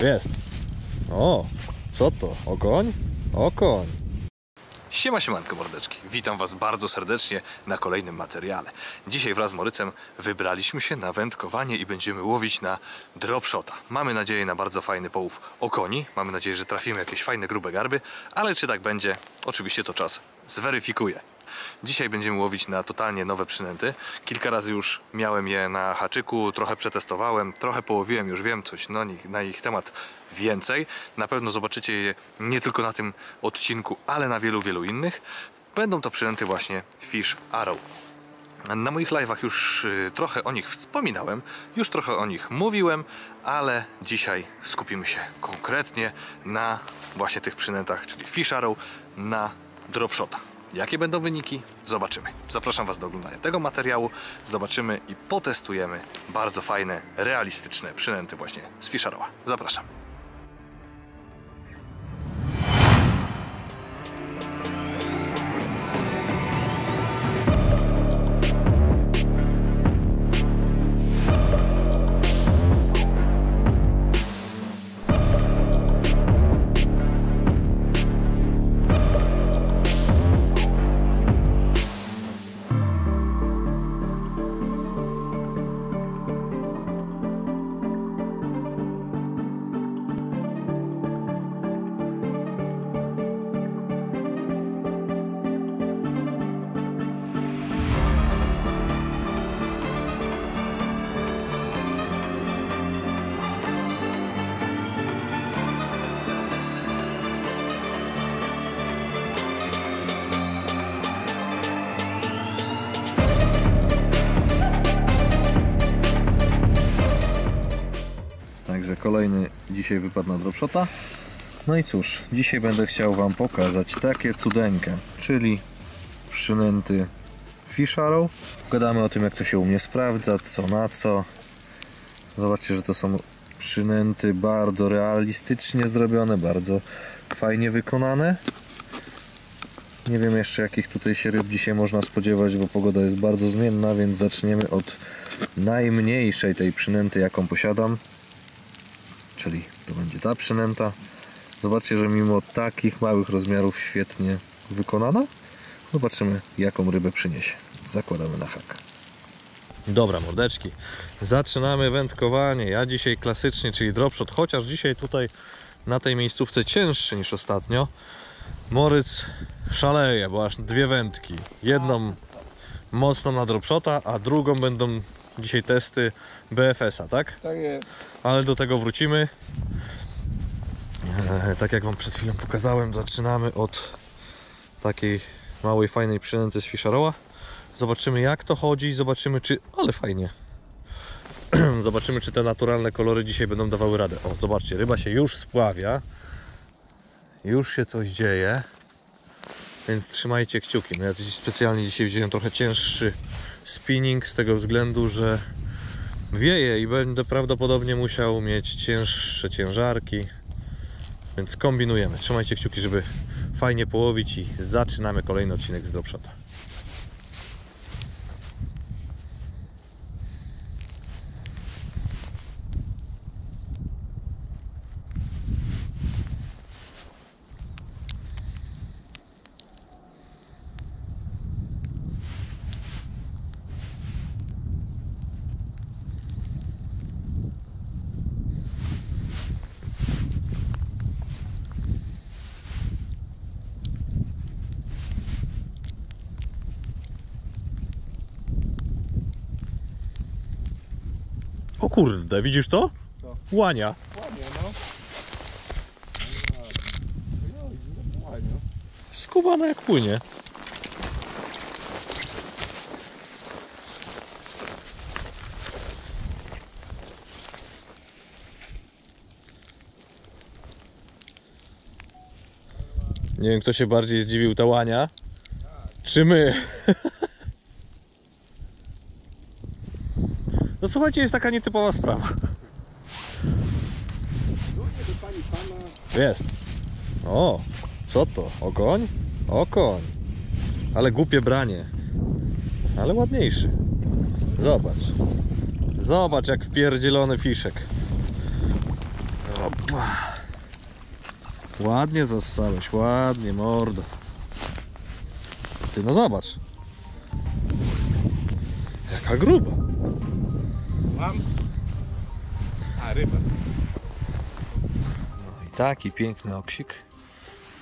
Jest. O, co to? Okoń? Okoń. Siema siemanko mordeczki, witam Was bardzo serdecznie na kolejnym materiale. Dzisiaj wraz z Morycem wybraliśmy się na wędkowanie i będziemy łowić na dropshota. Mamy nadzieję na bardzo fajny połów okoni, mamy nadzieję, że trafimy jakieś fajne grube garby, ale czy tak będzie, oczywiście to czas zweryfikuje. Dzisiaj będziemy łowić na totalnie nowe przynęty. Kilka razy już miałem je na haczyku, trochę przetestowałem, trochę połowiłem, już wiem coś nich, na ich temat więcej. Na pewno zobaczycie je nie tylko na tym odcinku, ale na wielu, wielu innych. Będą to przynęty właśnie Fish Arrow. Na moich live'ach już y, trochę o nich wspominałem, już trochę o nich mówiłem, ale dzisiaj skupimy się konkretnie na właśnie tych przynętach, czyli Fish Arrow na dropshota. Jakie będą wyniki? Zobaczymy. Zapraszam Was do oglądania tego materiału. Zobaczymy i potestujemy bardzo fajne, realistyczne przynęty właśnie z Fisherowa. Zapraszam. Kolejny dzisiaj wypadł na dropshota. No i cóż, dzisiaj będę chciał Wam pokazać takie cudeńkę, czyli przynęty Fish Arrow. Gadamy o tym jak to się u mnie sprawdza, co na co. Zobaczcie, że to są przynęty bardzo realistycznie zrobione, bardzo fajnie wykonane. Nie wiem jeszcze jakich tutaj się ryb dzisiaj można spodziewać, bo pogoda jest bardzo zmienna, więc zaczniemy od najmniejszej tej przynęty jaką posiadam czyli to będzie ta przynęta. Zobaczcie, że mimo takich małych rozmiarów świetnie wykonana. Zobaczymy jaką rybę przyniesie. Zakładamy na hak. Dobra mordeczki, zaczynamy wędkowanie. Ja dzisiaj klasycznie, czyli dropshot, chociaż dzisiaj tutaj na tej miejscówce cięższy niż ostatnio. Moryc szaleje, bo aż dwie wędki. Jedną mocną na dropshota, a drugą będą dzisiaj testy BFS-a, tak? Tak jest. ale do tego wrócimy. E, Tak jak Wam przed chwilą pokazałem, zaczynamy od takiej małej, fajnej przynęty z Fisheroła. Zobaczymy jak to chodzi, zobaczymy czy... ale fajnie. zobaczymy czy te naturalne kolory dzisiaj będą dawały radę. O, zobaczcie, ryba się już spławia. Już się coś dzieje. Więc trzymajcie kciuki. No ja dziś specjalnie dzisiaj wziąłem trochę cięższy spinning z tego względu, że wieje i będę prawdopodobnie musiał mieć cięższe ciężarki. Więc kombinujemy. Trzymajcie kciuki, żeby fajnie połowić i zaczynamy kolejny odcinek z Dropshota. O kurde, widzisz to? Co? Łania. Ładnie, no. Skubana jak płynie. Nie wiem, kto się bardziej zdziwił, ta łania, czy my. No słuchajcie, jest taka nietypowa sprawa. Jest. O, co to? Okoń? Okoń. Ale głupie branie. Ale ładniejszy. Zobacz. Zobacz jak wpierdzielony fiszek. Opa. Ładnie zassałeś, ładnie, mordo. Ty no zobacz. Jaka gruba. Mam. A, ryba. No i taki piękny oksik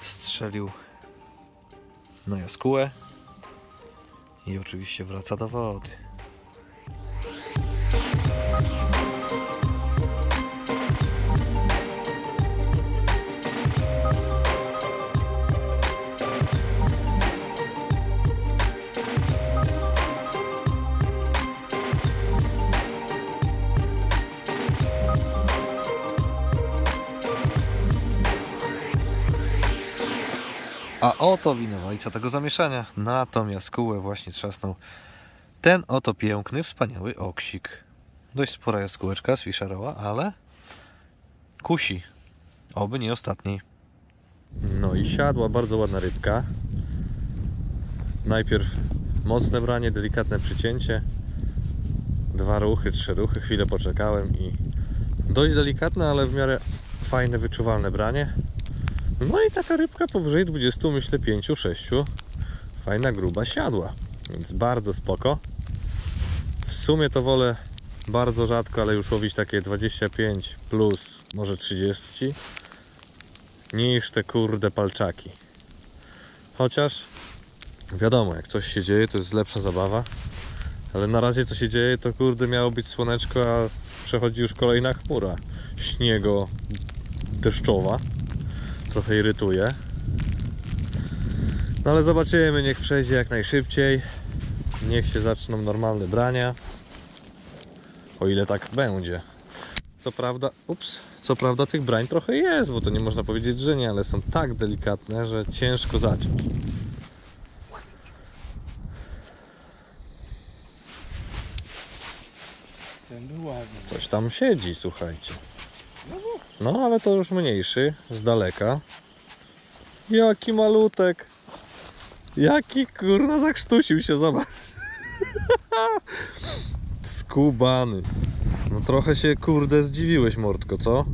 strzelił na jaskółę i oczywiście wraca do wody. A oto winowajca tego zamieszania. Na tą jaskółę właśnie trzasnął ten oto piękny, wspaniały oksik. Dość spora jaskółeczka z Fisheroła, ale kusi. Oby nie ostatni. No i siadła bardzo ładna rybka. Najpierw mocne branie, delikatne przycięcie. Dwa ruchy, trzy ruchy, chwilę poczekałem i dość delikatne, ale w miarę fajne, wyczuwalne branie. No i taka rybka powyżej 20, myślę 5, 6. Fajna, gruba siadła. Więc bardzo spoko. W sumie to wolę bardzo rzadko, ale już łowić takie 25 plus, może 30 niż te kurde palczaki. Chociaż wiadomo, jak coś się dzieje, to jest lepsza zabawa. Ale na razie co się dzieje, to kurde miało być słoneczko, a przechodzi już kolejna chmura śniego deszczowa trochę irytuje. No ale zobaczymy, niech przejdzie jak najszybciej. Niech się zaczną normalne brania. O ile tak będzie. Co prawda, ups, co prawda tych brań trochę jest, bo to nie można powiedzieć, że nie, ale są tak delikatne, że ciężko ładny. Coś tam siedzi, słuchajcie. No, ale to już mniejszy, z daleka. Jaki malutek. Jaki kurna zakrztusił się, zobacz. Skubany. No trochę się kurde zdziwiłeś, Mordko, co?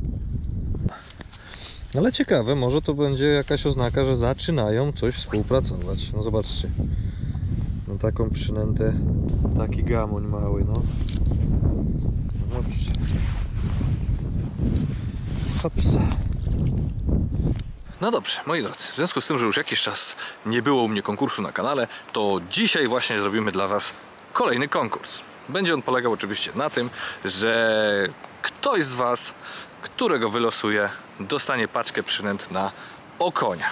Ale ciekawe, może to będzie jakaś oznaka, że zaczynają coś współpracować. No zobaczcie. No taką przynętę, taki gamoń mały, no. No Dobrze. Hops. No dobrze, moi drodzy, w związku z tym, że już jakiś czas nie było u mnie konkursu na kanale, to dzisiaj właśnie zrobimy dla Was kolejny konkurs. Będzie on polegał oczywiście na tym, że ktoś z Was, którego wylosuję, dostanie paczkę przynęt na okonia.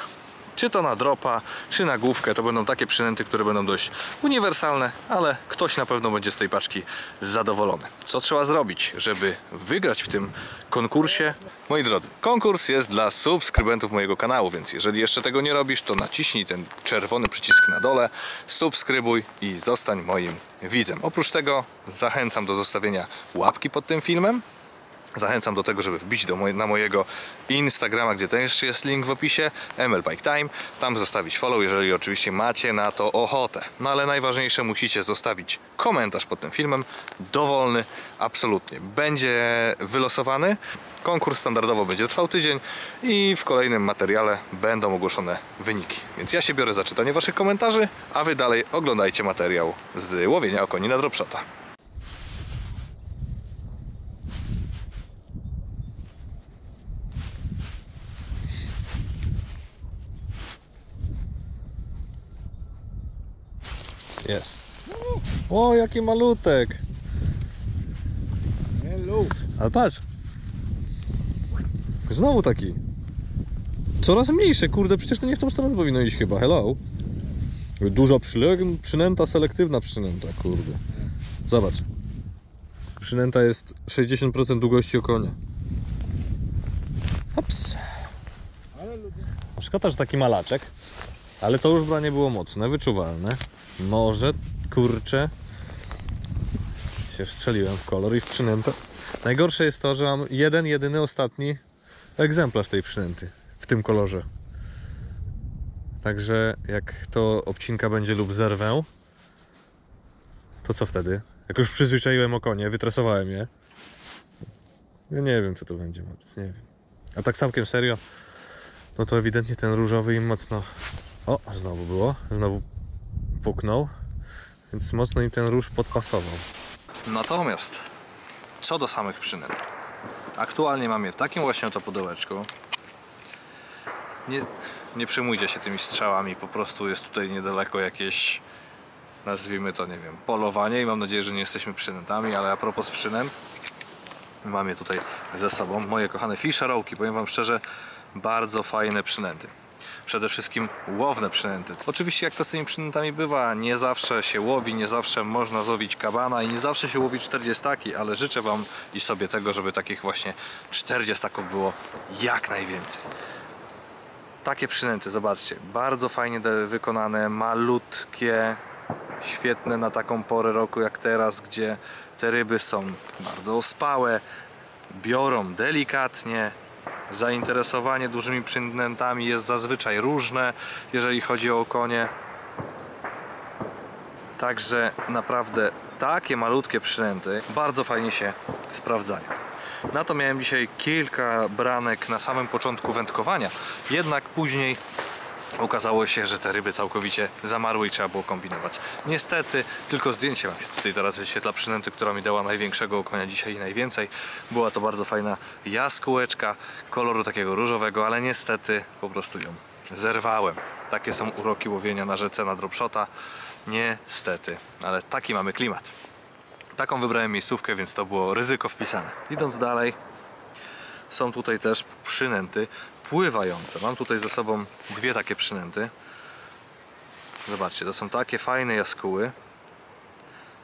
Czy to na dropa, czy na główkę, to będą takie przynęty, które będą dość uniwersalne, ale ktoś na pewno będzie z tej paczki zadowolony. Co trzeba zrobić, żeby wygrać w tym konkursie? Moi drodzy, konkurs jest dla subskrybentów mojego kanału, więc jeżeli jeszcze tego nie robisz, to naciśnij ten czerwony przycisk na dole, subskrybuj i zostań moim widzem. Oprócz tego zachęcam do zostawienia łapki pod tym filmem, Zachęcam do tego, żeby wbić do moje, na mojego Instagrama, gdzie też jest link w opisie, ML Bike Time. Tam zostawić follow, jeżeli oczywiście macie na to ochotę. No ale najważniejsze, musicie zostawić komentarz pod tym filmem, dowolny, absolutnie. Będzie wylosowany. Konkurs standardowo będzie trwał tydzień i w kolejnym materiale będą ogłoszone wyniki. Więc ja się biorę za czytanie Waszych komentarzy, a Wy dalej oglądajcie materiał z łowienia okoni na dropshota. Jest. O, jaki malutek. Hello. Ale patrz. Znowu taki. Coraz mniejszy, kurde, przecież to nie w tą stronę powinno iść chyba. Hello. Duża przynęta, selektywna przynęta, kurde. Zobacz. Przynęta jest 60% długości okonia. Hops. Szkoda, że taki malaczek, ale to już branie było mocne, wyczuwalne. Może, kurczę, się wstrzeliłem w kolor i w przynętę. Najgorsze jest to, że mam jeden, jedyny, ostatni egzemplarz tej przynęty w tym kolorze. Także jak to obcinka będzie lub zerwę, to co wtedy? Jak już przyzwyczaiłem okonie, wytresowałem je. Ja nie wiem co to będzie, nie wiem. A tak całkiem serio, no to ewidentnie ten różowy im mocno... O, znowu było, znowu puknął, więc mocno im ten róż podpasował. Natomiast co do samych przynęt. Aktualnie mam je w takim właśnie oto pudełeczku. Nie, nie przejmujcie się tymi strzałami, po prostu jest tutaj niedaleko jakieś, nazwijmy to, nie wiem, polowanie i mam nadzieję, że nie jesteśmy przynętami, ale a propos przynęt, mam je tutaj ze sobą, moje kochane fisherowki, powiem Wam szczerze, bardzo fajne przynęty. Przede wszystkim łowne przynęty. Oczywiście jak to z tymi przynętami bywa, nie zawsze się łowi, nie zawsze można złowić kabana i nie zawsze się łowi 40, ale życzę Wam i sobie tego, żeby takich właśnie 40 było jak najwięcej. Takie przynęty, zobaczcie, bardzo fajnie wykonane, malutkie, świetne na taką porę roku jak teraz, gdzie te ryby są bardzo ospałe, biorą delikatnie. Zainteresowanie dużymi przynętami jest zazwyczaj różne, jeżeli chodzi o konie. Także naprawdę takie malutkie przynęty bardzo fajnie się sprawdzają. Na to miałem dzisiaj kilka branek na samym początku wędkowania, jednak później okazało się, że te ryby całkowicie zamarły i trzeba było kombinować. Niestety, tylko zdjęcie mam się tutaj teraz wyświetla przynęty, która mi dała największego konia dzisiaj i najwięcej. Była to bardzo fajna jaskółeczka koloru takiego różowego, ale niestety po prostu ją zerwałem. Takie są uroki łowienia na rzece na dropshota. Niestety, ale taki mamy klimat. Taką wybrałem miejscówkę, więc to było ryzyko wpisane. Idąc dalej, są tutaj też przynęty pływające. Mam tutaj ze sobą dwie takie przynęty. Zobaczcie, to są takie fajne jaskóły.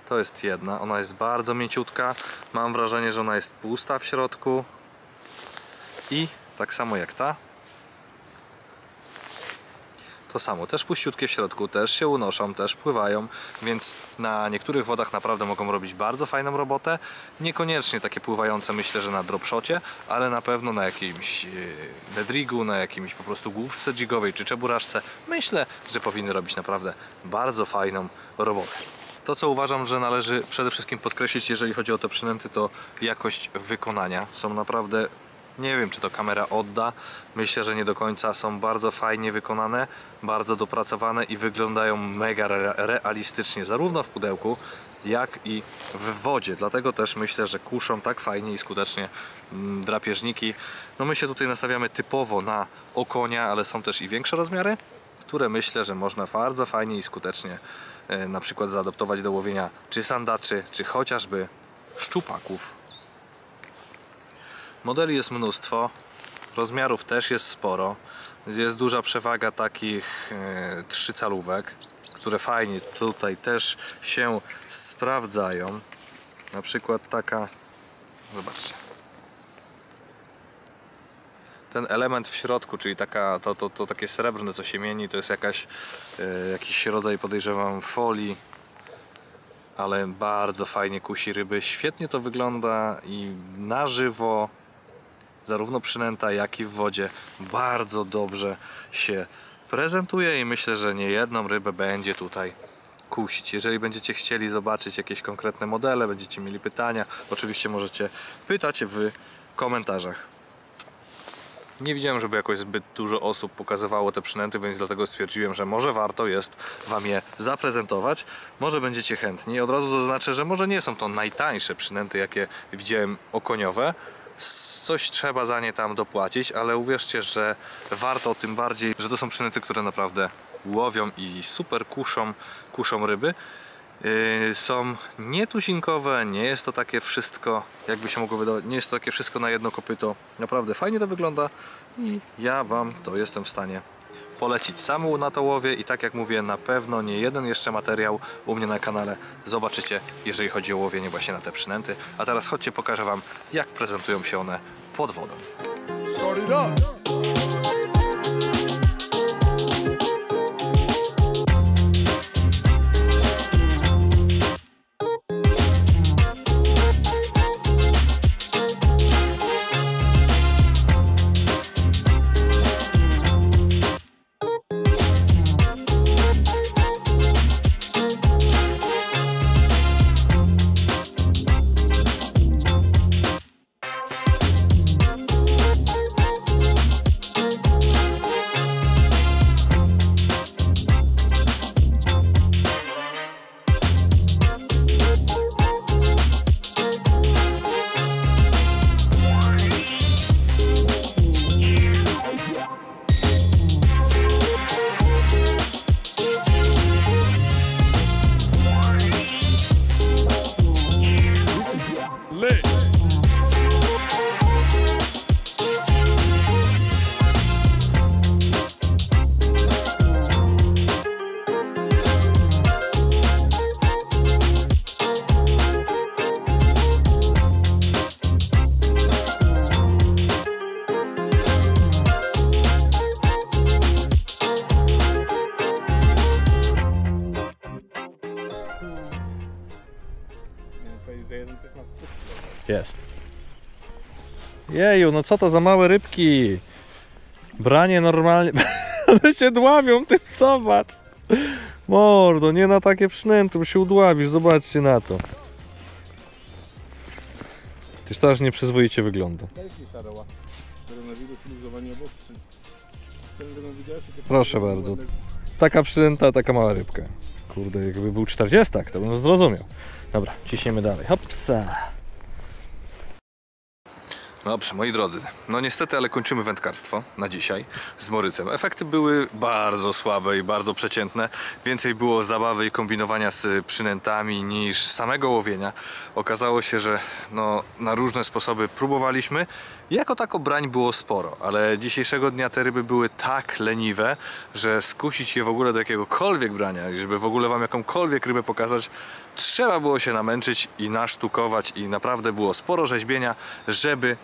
To jest jedna, ona jest bardzo mięciutka. Mam wrażenie, że ona jest pusta w środku. I tak samo jak ta. To samo, też puściutkie w środku, też się unoszą, też pływają, więc na niektórych wodach naprawdę mogą robić bardzo fajną robotę. Niekoniecznie takie pływające myślę, że na dropshocie, ale na pewno na jakimś e, nedrigu, na jakimś po prostu główce jigowej czy czeburaszce myślę, że powinny robić naprawdę bardzo fajną robotę. To co uważam, że należy przede wszystkim podkreślić, jeżeli chodzi o te przynęty, to jakość wykonania. Są naprawdę nie wiem, czy to kamera odda. Myślę, że nie do końca. Są bardzo fajnie wykonane, bardzo dopracowane i wyglądają mega re realistycznie, zarówno w pudełku, jak i w wodzie. Dlatego też myślę, że kuszą tak fajnie i skutecznie mm, drapieżniki. No my się tutaj nastawiamy typowo na okonia, ale są też i większe rozmiary, które myślę, że można bardzo fajnie i skutecznie e, na przykład zaadoptować do łowienia czy sandaczy, czy chociażby szczupaków. Modeli jest mnóstwo, rozmiarów też jest sporo. Jest duża przewaga takich e, trzycalówek, które fajnie tutaj też się sprawdzają. Na przykład taka, zobaczcie. Ten element w środku, czyli taka, to, to, to takie srebrne, co się mieni, to jest jakaś, e, jakiś rodzaj, podejrzewam, folii ale bardzo fajnie kusi ryby. Świetnie to wygląda i na żywo, zarówno przynęta, jak i w wodzie, bardzo dobrze się prezentuje i myślę, że nie jedną rybę będzie tutaj kusić. Jeżeli będziecie chcieli zobaczyć jakieś konkretne modele, będziecie mieli pytania, oczywiście możecie pytać w komentarzach. Nie widziałem, żeby jakoś zbyt dużo osób pokazywało te przynęty, więc dlatego stwierdziłem, że może warto jest Wam je zaprezentować. Może będziecie chętni. Od razu zaznaczę, że może nie są to najtańsze przynęty, jakie widziałem okoniowe. Coś trzeba za nie tam dopłacić, ale uwierzcie, że warto tym bardziej, że to są przynęty, które naprawdę łowią i super kuszą, kuszą ryby. Yy, są nietuzinkowe, nie jest to takie wszystko, jakby się mogło wydawać, nie jest to takie wszystko na jedno kopyto. Naprawdę fajnie to wygląda i ja Wam to jestem w stanie polecić samemu na to łowie i tak jak mówię, na pewno nie jeden jeszcze materiał u mnie na kanale zobaczycie, jeżeli chodzi o łowienie właśnie na te przynęty. A teraz chodźcie, pokażę Wam, jak prezentują się one pod wodą. Start it up. Jest. Jeju, no co to za małe rybki? Branie normalnie. One się dławią, tym zobacz. Mordo, nie na takie przynęty, bo się udławisz, zobaczcie na to. Tyż to aż nieprzyzwoicie wygląda. Proszę bardzo. Taka przynęta, taka mała rybka. Kurde, jakby był 40, to bym zrozumiał. Dobra, ciśniemy dalej. Hopsa. Dobrze, moi drodzy. No niestety, ale kończymy wędkarstwo na dzisiaj z Morycem. Efekty były bardzo słabe i bardzo przeciętne. Więcej było zabawy i kombinowania z przynętami niż samego łowienia. Okazało się, że no, na różne sposoby próbowaliśmy. Jako tako brań było sporo, ale dzisiejszego dnia te ryby były tak leniwe, że skusić je w ogóle do jakiegokolwiek brania, żeby w ogóle wam jakąkolwiek rybę pokazać, trzeba było się namęczyć i nasztukować i naprawdę było sporo rzeźbienia, żeby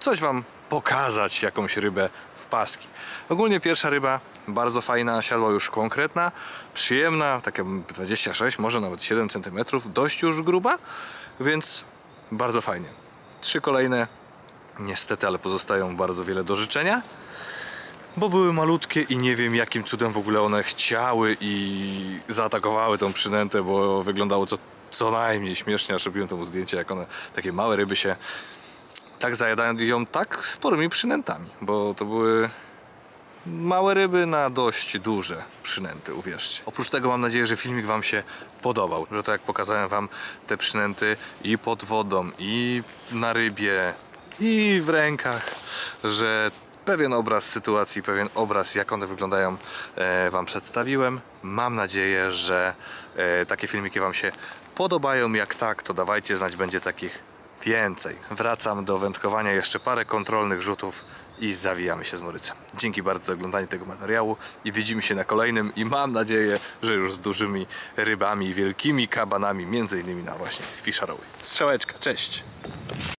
coś wam pokazać, jakąś rybę w paski. Ogólnie pierwsza ryba bardzo fajna, siadła już konkretna, przyjemna, takie 26, może nawet 7 cm, dość już gruba, więc bardzo fajnie. Trzy kolejne, niestety, ale pozostają bardzo wiele do życzenia bo były malutkie i nie wiem jakim cudem w ogóle one chciały i zaatakowały tą przynętę, bo wyglądało co, co najmniej śmiesznie, aż robiłem temu zdjęcie, jak one, takie małe ryby się tak zajadają ją tak sporymi przynętami, bo to były małe ryby na dość duże przynęty, uwierzcie. Oprócz tego mam nadzieję, że filmik Wam się podobał, że to jak pokazałem Wam te przynęty i pod wodą, i na rybie, i w rękach, że pewien obraz sytuacji, pewien obraz jak one wyglądają e, Wam przedstawiłem. Mam nadzieję, że e, takie filmiki Wam się podobają. Jak tak, to dawajcie znać, będzie takich więcej. Wracam do wędkowania, jeszcze parę kontrolnych rzutów i zawijamy się z Morycem. Dzięki bardzo za oglądanie tego materiału i widzimy się na kolejnym i mam nadzieję, że już z dużymi rybami, wielkimi kabanami, między innymi na właśnie Fisherowy. Strzałeczka, cześć!